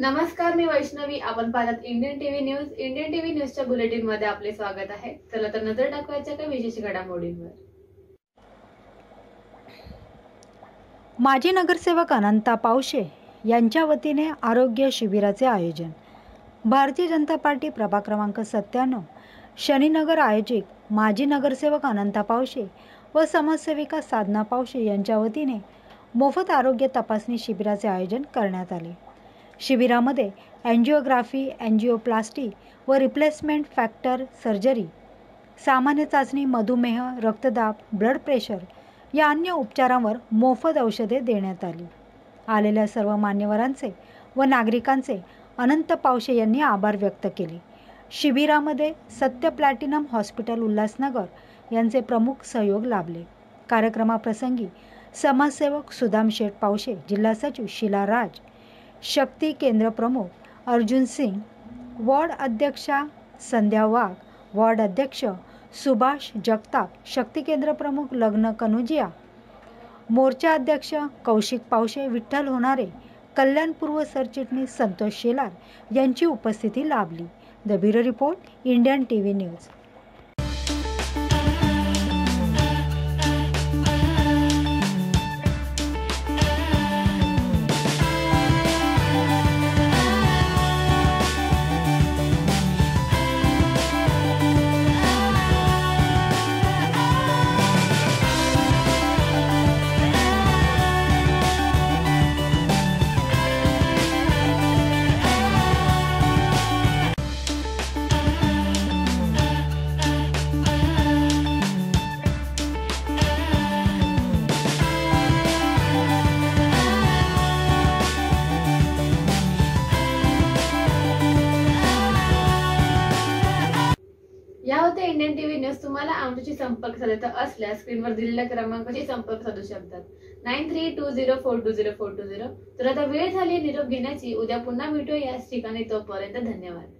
नमस्कार मी वैष्णवी. आपण पाहतात Indian TV news Indian TV न्यूजच्या बुलेटिनमध्ये आपले स्वागत आहे. चला तर नजर टाकवायच्या काही विशेष घडामोडींवर. माजी नगरसेवक अनंता पावशे यांच्या वतीने आरोग्य शिबिराचे आयोजन. भारतीय जनता पार्टी प्रभाग क्रमांक सत्त्याण्णव. शनीनगर आयोजित माजी नगरसेवक अनंता पावशे व समाजसेविका साधना पावशे यांच्या वतीने मोफत आरोग्य तपासणी शिबिराचे आयोजन करण्यात आले. शिबिरामध्ये अँजिओग्राफी अँजिओप्लास्टी व रिप्लेसमेंट फॅक्टर सर्जरी सामान्य चाचणी मधुमेह रक्तदाब ब्लड प्रेशर या अन्य उपचारांवर मोफत औषधे देण्यात आली. आलेल्या सर्व मान्यवरांचे व नागरिकांचे अनंत पावशे यांनी आभार व्यक्त केले. शिबिरामध्ये सत्य प्लॅटिनम हॉस्पिटल उल्हासनगर यांचे प्रमुख सहयोग लाभले. कार्यक्रमाप्रसंगी समाजसेवक सुदाम शेठ पावशे जिल्हा सचिव शिला राज शक्ती केंद्र प्रमुख अर्जुन सिंग वॉर्ड अध्यक्षा संध्या वाघ वॉर्ड अध्यक्ष सुभाष जगताप शक्ती केंद्र प्रमुख लग्न कनुजिया मोर्चा अध्यक्ष कौशिक पावशे विठ्ठल होणारे कल्याणपूर्व सरचिटणीस संतोष शेलार यांची उपस्थिती लाभली. The bureau report Indian T V news. या होत्या इंडियन टीव्ही न्यूज तुम्हाला आमच्याशी संपर्क साधायचा असल्यास स्क्रीनवर दिलेल्या क्रमांकाशी संपर्क साधू शकतात. Nine three two zero four two zero four two zero. तर आता वेळ झाली निरोप घेण्याची. उद्या पुन्हा भेटू याच ठिकाणी. तोपर्यंत धन्यवाद.